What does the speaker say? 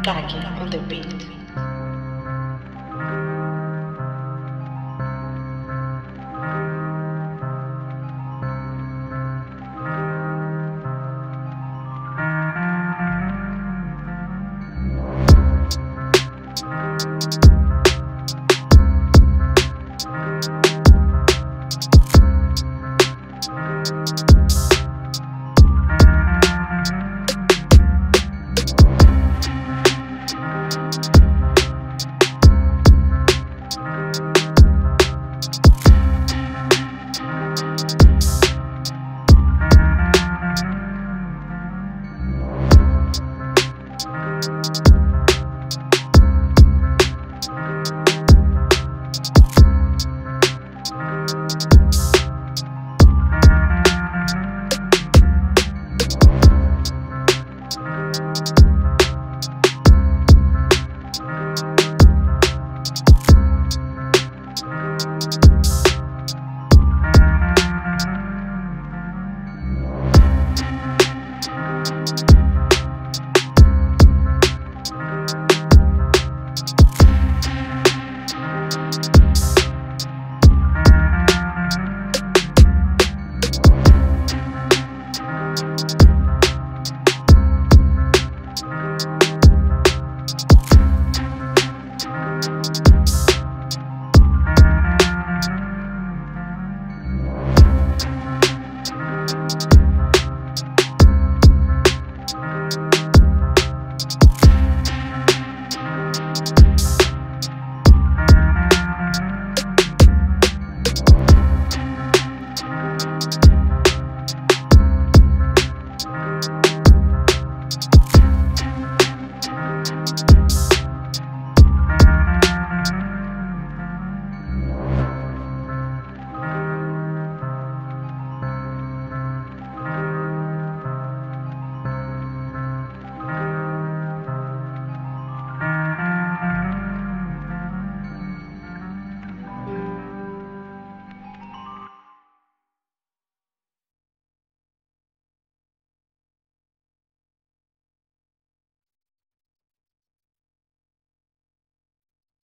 Ataque com teu peito. you